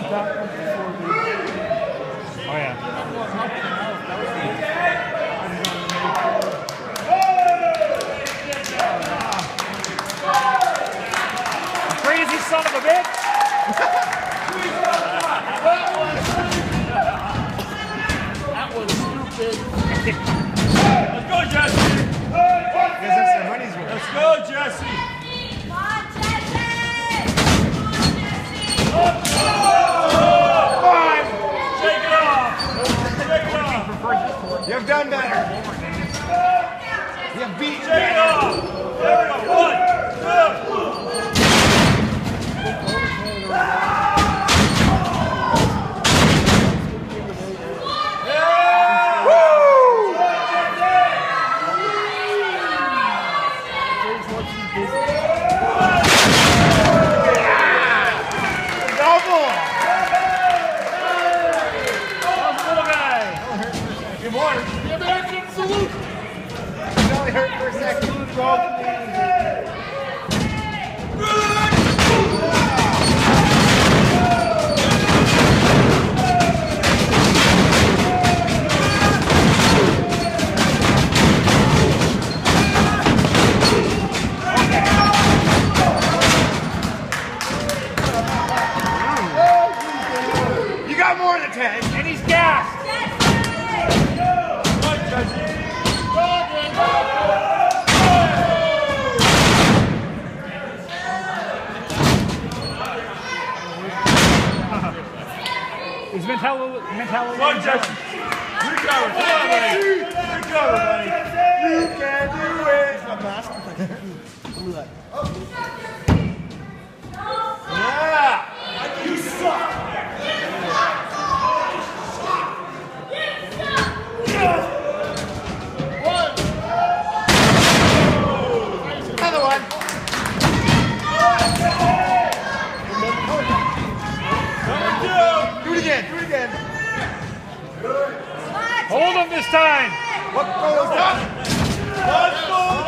Oh, yeah. crazy son of a bitch. Shake it go. One, two. เลือด Yeah! You suck! Hold him this time. What goes up? What goes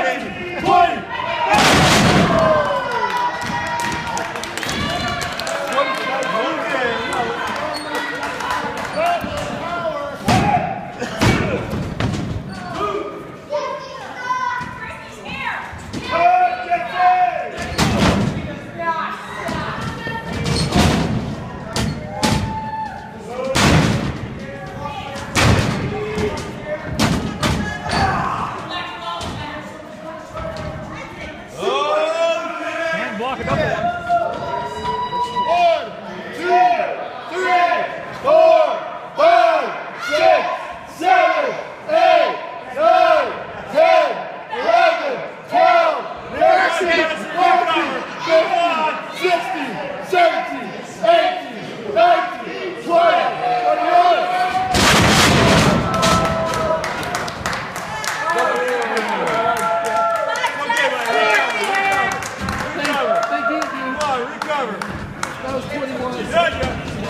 That was 21.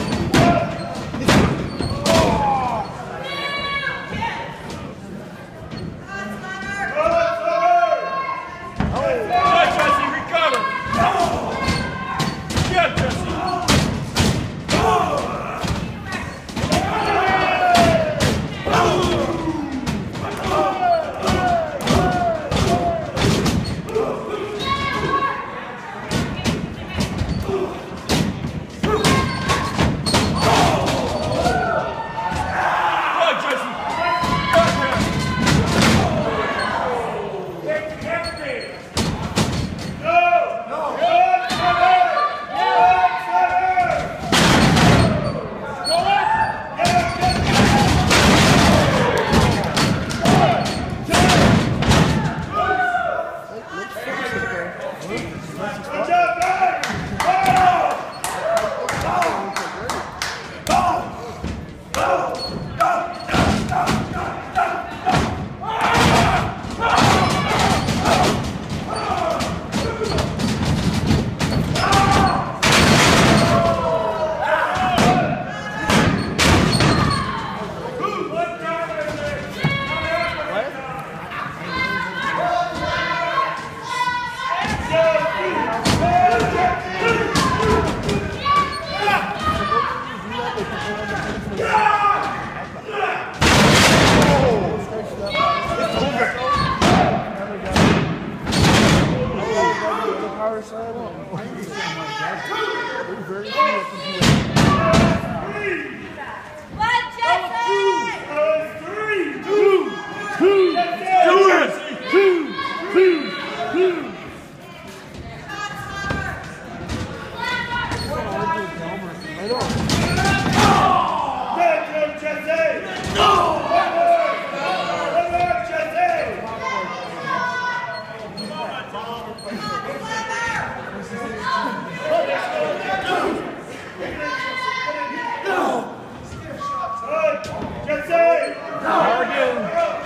Do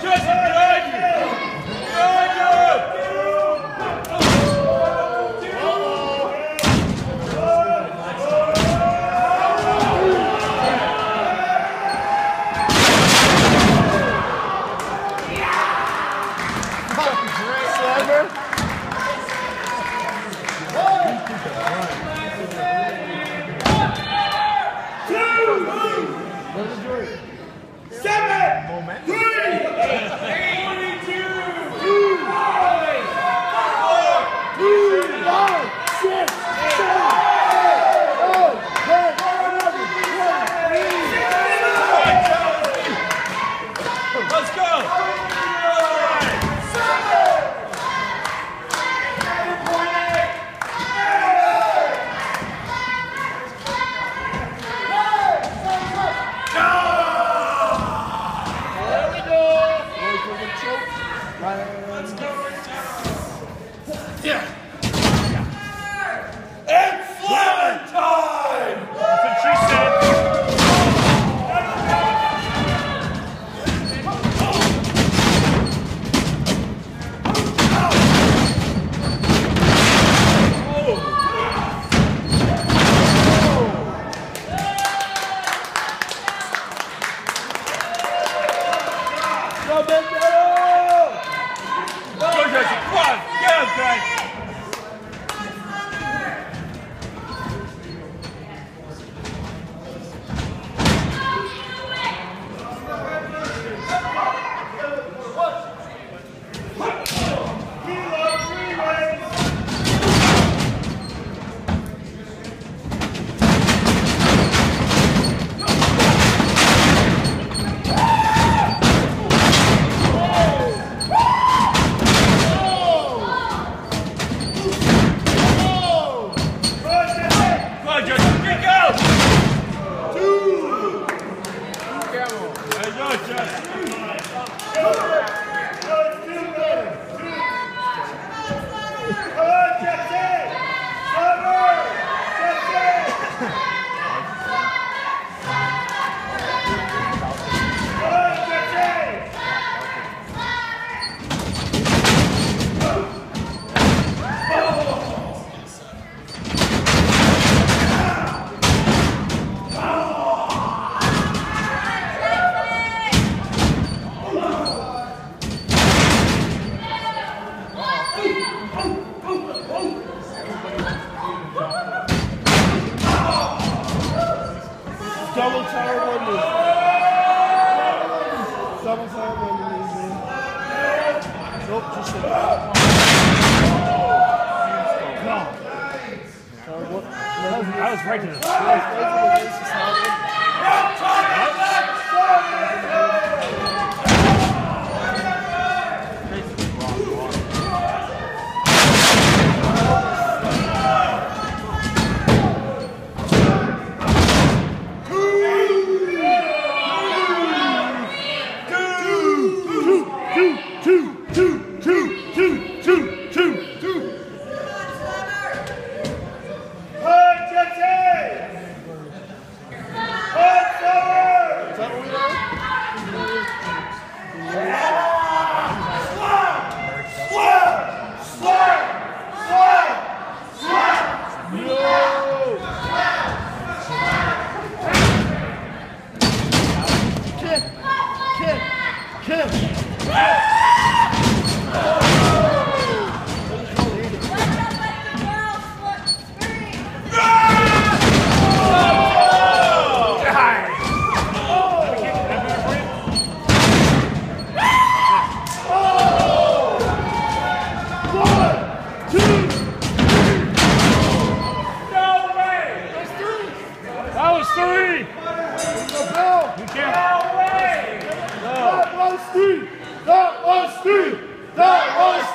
Jesse,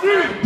Three.